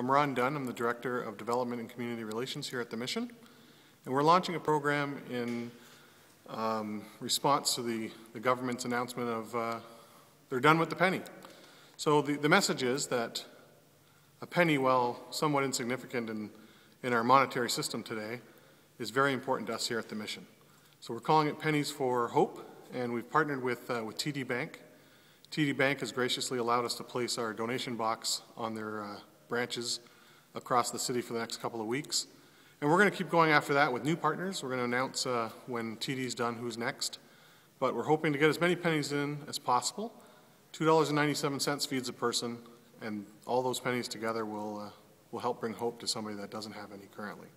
I'm Ron Dunn. I'm the Director of Development and Community Relations here at the Mission. And we're launching a program in um, response to the, the government's announcement of uh, they're done with the penny. So the, the message is that a penny, while somewhat insignificant in, in our monetary system today, is very important to us here at the Mission. So we're calling it Pennies for Hope, and we've partnered with, uh, with TD Bank. TD Bank has graciously allowed us to place our donation box on their uh, branches across the city for the next couple of weeks. And we're going to keep going after that with new partners. We're going to announce uh, when TD's done who's next. But we're hoping to get as many pennies in as possible. $2.97 feeds a person, and all those pennies together will, uh, will help bring hope to somebody that doesn't have any currently.